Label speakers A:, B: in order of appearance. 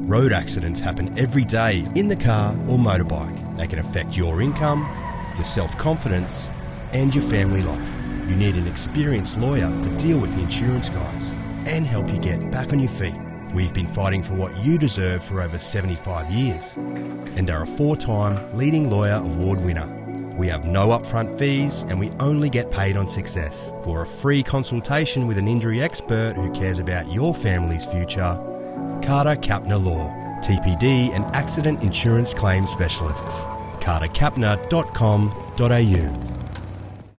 A: Road accidents happen every day in the car or motorbike. They can affect your income, your self confidence, and your family life. You need an experienced lawyer to deal with the insurance guys and help you get back on your feet. We've been fighting for what you deserve for over 75 years and are a four time leading lawyer award winner. We have no upfront fees and we only get paid on success. For a free consultation with an injury expert who cares about your family's future, Carter Capner Law, TPD and accident insurance claims specialists. cartercapner.com.au